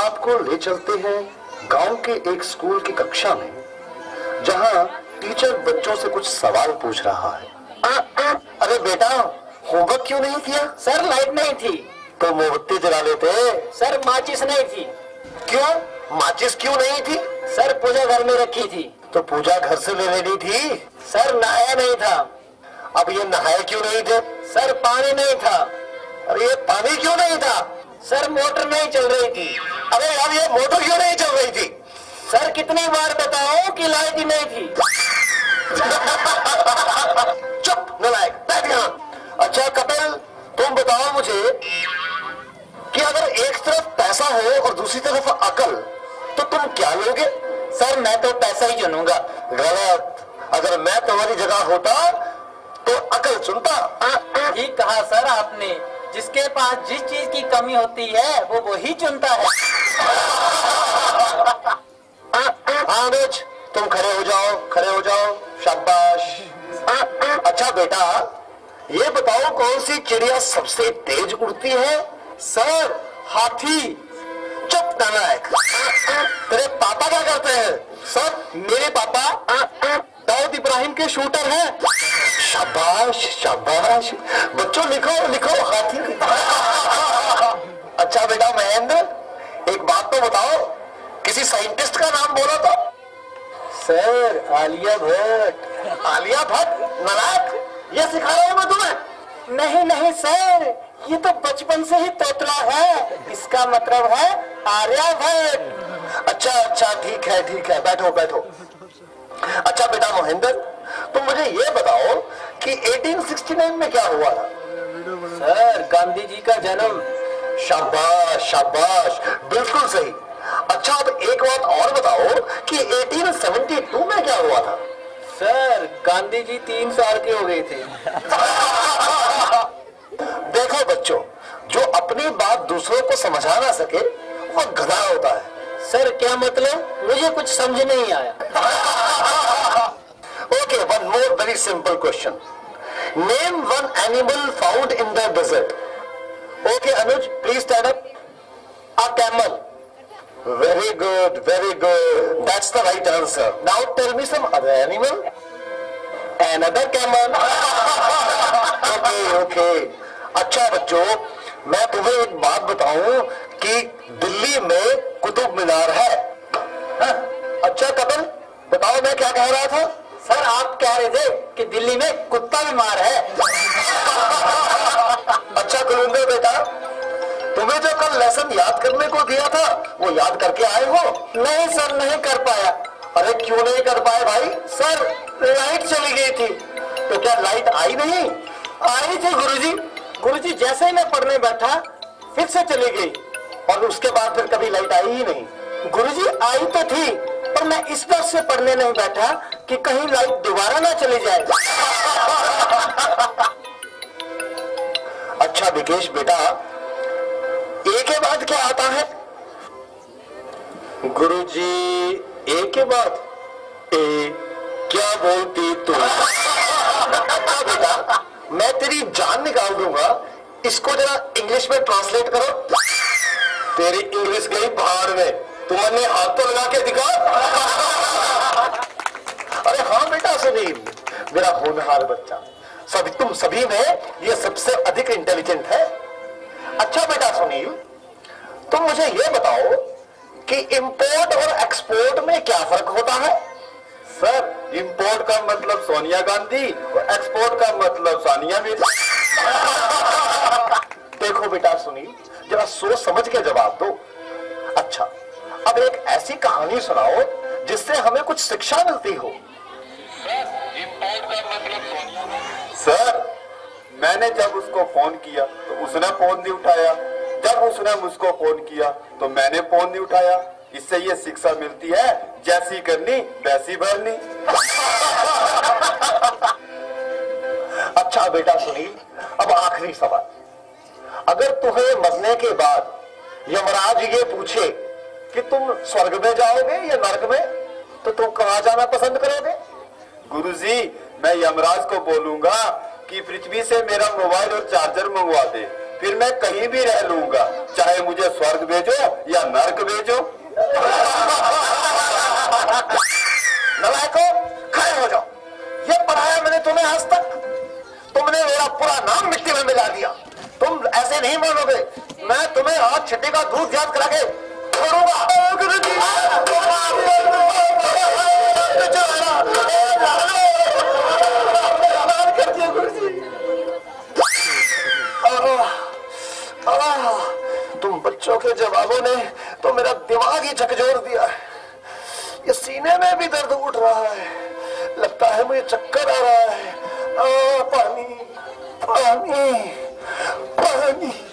आपको ले चलते हैं गाँव के एक स्कूल की कक्षा में जहाँ टीचर बच्चों से कुछ सवाल पूछ रहा है। आ, आ, अरे बेटा होमवर्क क्यों नहीं किया? सर लाइट नहीं थी। तो मोमबत्ती जला लेते सर माचिस नहीं थी। क्यों? माचिस क्यों नहीं थी? सर पूजा घर में रखी थी। तो पूजा घर से ले लेनी थी? सर नहाया नहीं था। अब ये नहाए क्यों नहीं थे? सर पानी नहीं था। अरे ये पानी क्यों नहीं था? सर मोटर नहीं चल रही थी। अरे यार ये मोटर क्यों नहीं चल रही थी? सर कितनी बार बताओ कि लाइट ही नहीं थी। चुप नलायक बैठ यहाँ अच्छा कपिल तुम बताओ मुझे कि अगर एक तरफ़ पैसा हो और दूसरी तरफ़ अकल तो तुम क्या लोगे? सर मैं तो पैसा ही चुनूँगा। गलत। अगर मैं तुम्हारी जगह होता तो अकल चुनता। ठीक कहा सर आपने। जिसके पास जिस चीज़ की कमी होती है वो वही चुनता है। हाँ अनुज तुम खड़े हो जाओ, खड़े हो जाओ, शाबाश। अच्छा बेटा, ये बताओ कौन सी चिड़िया सबसे तेज उड़ती है? सर, हाथी, चुप नालायक। तेरे पापा क्या करते हैं? सर, मेरे पापा दाऊद इब्राहिम के शूटर हैं। शाबाश शाबाश। बच्चों, लिखो लिखो, हाथी। तो बताओ किसी साइंटिस्ट का नाम बोला तो सर आलिया भट्ट। आलिया भट्ट? नालायक ये सिखा रहा हूँ मैं तुम्हें? नहीं नहीं सर ये तो बचपन से ही तोतला है। इसका मतलब है आर्या भट्ट। अच्छा अच्छा ठीक है ठीक है बैठो बैठो। अच्छा बेटा मोहिंदर तुम मुझे ये बताओ कि 1869 में क्या हुआ था? सर गांधी जी का जन्म शाबाश शाबाश। बिल्कुल सही। अच्छा अब एक बात और बताओ कि 1872 में क्या हुआ था? सर गांधी जी तीन साल के हो गए थे। देखो बच्चों जो अपनी बात दूसरों को समझा ना सके वो गधा होता है। सर क्या मतलब? मुझे कुछ समझ नहीं आया। Okay one more very simple question name one animal found in the desert okay Anuj please stand up a camel very good very good that's the right answer now tell me some other animal another camel okay okay अच्छा बच्चों, मैं तुम्हें एक बात बताऊँ कि दिल्ली में कुतुब मीनार है। हाँ? अच्छा कपिल, बताओ मैं क्या कह रहा था? सर, आप कह रहे थे कि दिल्ली में कुत्ता बीमार है। अच्छा कुलविंदर बेटा। तुम्हें जो कल लेसन याद करने को दिया था वो याद करके आए हो? नहीं सर नहीं कर पाया। अरे क्यों नहीं कर पाए भाई? सर लाइट चली गई थी। तो क्या लाइट आई नहीं? आई थी गुरुजी। गुरुजी जैसे ही मैं पढ़ने बैठा फिर से चली गई। और उसके बाद फिर कभी लाइट आई ही नहीं। गुरुजी आई तो थी पर मैं इस डर से पढ़ने नहीं बैठा कि कहीं लाइट दोबारा ना चली जाए। विकेश बेटा ए के बाद क्या आता है? गुरुजी ए के बाद? ए क्या बोलती तू? बेटा मैं तेरी जान निकाल दूँगा। इसको जरा इंग्लिश में ट्रांसलेट करो। तेरी इंग्लिश गई बाहर में। तुमने हाथ तो लगा के दिखा। अरे हाँ बेटा सुनील। मेरा होनहार बच्चा। सभी तुम सभी में ये सबसे अधिक इंटेलिजेंट है। अच्छा बेटा सुनील तुम मुझे ये बताओ कि इंपोर्ट और एक्सपोर्ट में क्या फ़र्क होता है? सर इंपोर्ट का मतलब सोनिया गांधी और एक्सपोर्ट का मतलब सानिया मिर्ज़ा देखो बेटा सुनील जरा सोच समझ के जवाब दो। अच्छा अब एक ऐसी कहानी सुनाओ जिससे हमें कुछ शिक्षा मिलती हो। सर मैंने जब उसको फ़ोन किया तो उसने फ़ोन नहीं उठाया। जब उसने मुझको फ़ोन किया तो मैंने फ़ोन नहीं उठाया। इससे ये शिक्षा मिलती है, जैसी करनी, वैसी भरनी। अच्छा बेटा सुनील अब आखिरी सवाल। अगर तुम्हें मरने के बाद यमराज ये पूछे कि तुम स्वर्ग में जाओगे या नर्क में तो तुम कहा जाना पसंद करोगे? गुरुजी मैं यमराज को बोलूँगा कि पृथ्वी से मेरा मोबाइल और चार्जर मंगवा दे फिर मैं कहीं भी रह लूँगा चाहे मुझे स्वर्ग भेजो या नर्क भेजो। नलायको खड़े हो जाओ। ये पढ़ाया मैंने तुम्हें आज तक। तुमने मेरा पूरा नाम मिट्टी में मिला दिया। तुम ऐसे नहीं मानोगे। मैं तुम्हें आज छिट्टी का दूध याद करा के छोड़ूँगा। के जवाबों ने तो मेरा दिमाग ही झकझोर दिया। है ये सीने में भी दर्द उठ रहा है। लगता है मुझे चक्कर आ रहा है। आ, पानी पानी पानी।